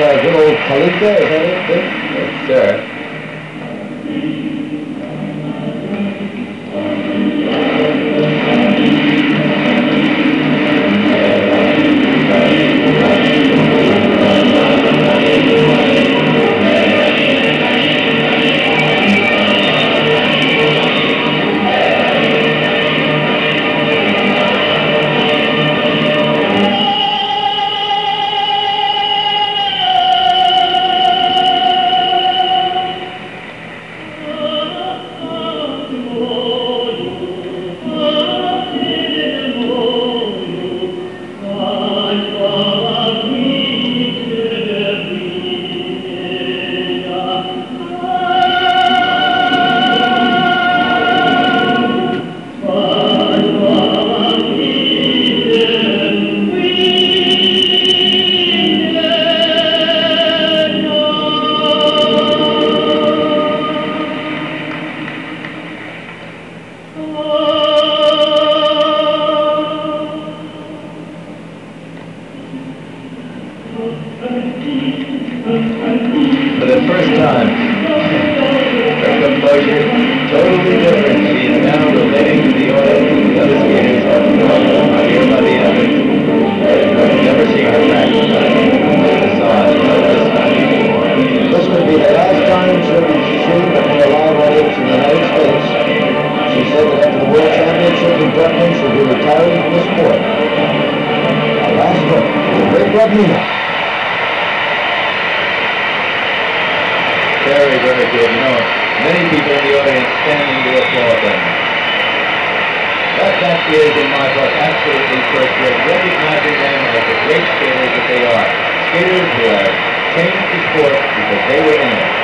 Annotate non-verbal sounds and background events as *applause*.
uh, good old Kalinka, is that it? Yes, sir. For the first time, *laughs* her composure great Very, very good. You know, many people in the audience standing to applaud them. That, that is, in my book, absolutely first rate, recognizing them as the great skaters that they are. Skaters who have changed the sport because they were in it.